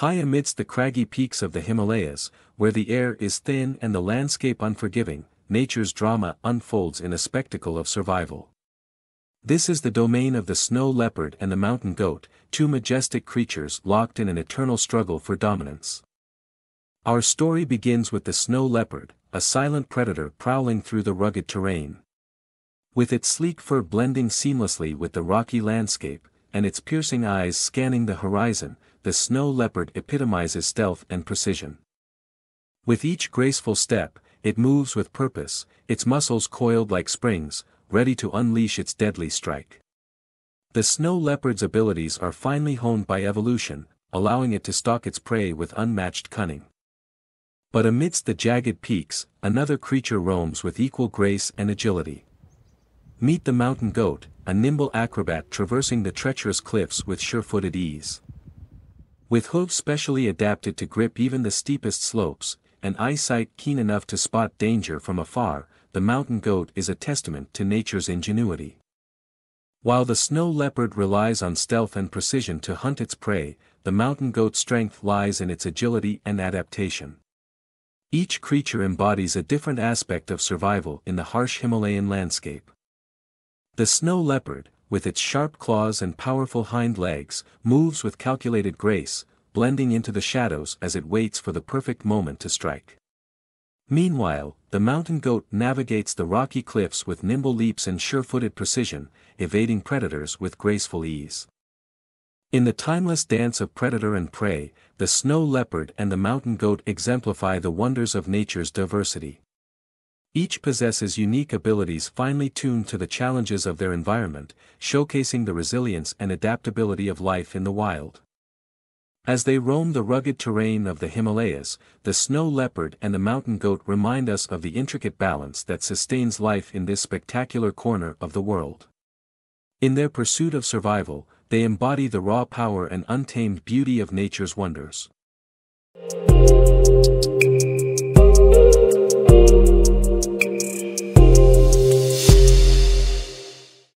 High amidst the craggy peaks of the Himalayas, where the air is thin and the landscape unforgiving, nature's drama unfolds in a spectacle of survival. This is the domain of the snow leopard and the mountain goat, two majestic creatures locked in an eternal struggle for dominance. Our story begins with the snow leopard, a silent predator prowling through the rugged terrain. With its sleek fur blending seamlessly with the rocky landscape, and its piercing eyes scanning the horizon, the snow leopard epitomizes stealth and precision. With each graceful step, it moves with purpose, its muscles coiled like springs, ready to unleash its deadly strike. The snow leopard's abilities are finely honed by evolution, allowing it to stalk its prey with unmatched cunning. But amidst the jagged peaks, another creature roams with equal grace and agility. Meet the mountain goat, a nimble acrobat traversing the treacherous cliffs with sure-footed ease. With hooves specially adapted to grip even the steepest slopes, and eyesight keen enough to spot danger from afar, the mountain goat is a testament to nature's ingenuity. While the snow leopard relies on stealth and precision to hunt its prey, the mountain goat's strength lies in its agility and adaptation. Each creature embodies a different aspect of survival in the harsh Himalayan landscape. The snow leopard, with its sharp claws and powerful hind legs, moves with calculated grace, blending into the shadows as it waits for the perfect moment to strike. Meanwhile, the mountain goat navigates the rocky cliffs with nimble leaps and sure-footed precision, evading predators with graceful ease. In the timeless dance of predator and prey, the snow leopard and the mountain goat exemplify the wonders of nature's diversity. Each possesses unique abilities finely tuned to the challenges of their environment, showcasing the resilience and adaptability of life in the wild. As they roam the rugged terrain of the Himalayas, the snow leopard and the mountain goat remind us of the intricate balance that sustains life in this spectacular corner of the world. In their pursuit of survival, they embody the raw power and untamed beauty of nature's wonders.